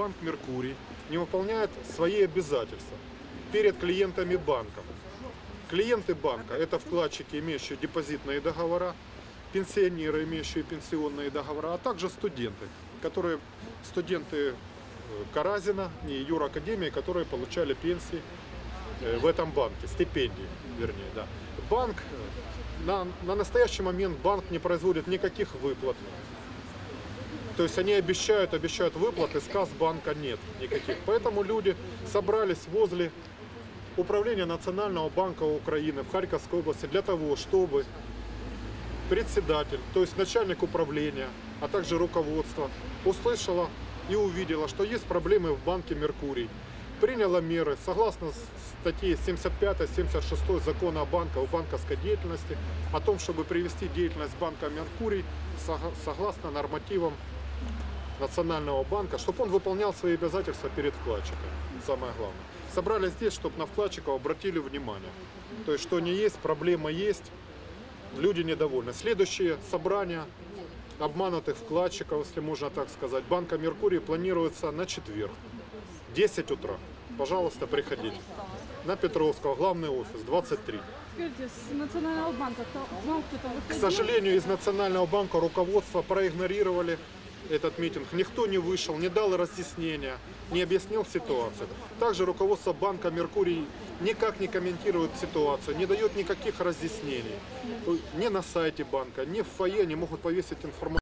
банк «Меркурий» не выполняет свои обязательства перед клиентами банка. Клиенты банка – это вкладчики, имеющие депозитные договора, пенсионеры, имеющие пенсионные договора, а также студенты, которые студенты э, Каразина и Юракадемии, которые получали пенсии э, в этом банке, стипендии, вернее, да. Банк, э, на, на настоящий момент банк не производит никаких выплат. То есть они обещают, обещают выплаты, сказ банка нет никаких. Поэтому люди собрались возле управления Национального банка Украины в Харьковской области для того, чтобы председатель, то есть начальник управления, а также руководство услышало и увидела, что есть проблемы в банке «Меркурий». Приняла меры согласно статье 75-76 закона о банка о банковской деятельности о том, чтобы привести деятельность банка «Меркурий» сог- согласно нормативам Национального банка, чтобы он выполнял свои обязательства перед вкладчиком. Самое главное. Собрались здесь, чтобы на вкладчиков обратили внимание. То есть, что не есть, проблема есть, люди недовольны. Следующее собрание обманутых вкладчиков, если можно так сказать, банка Меркурий планируется на четверг, 10 утра. Пожалуйста, приходите. На Петровского, главный офис, 23. Скажите, с Национального банка кто, кто-то К сожалению, из Национального банка руководство проигнорировали этот митинг. Никто не вышел, не дал разъяснения, не объяснил ситуацию. Также руководство банка «Меркурий» никак не комментирует ситуацию, не дает никаких разъяснений. Ни на сайте банка, ни в фойе не могут повесить информацию.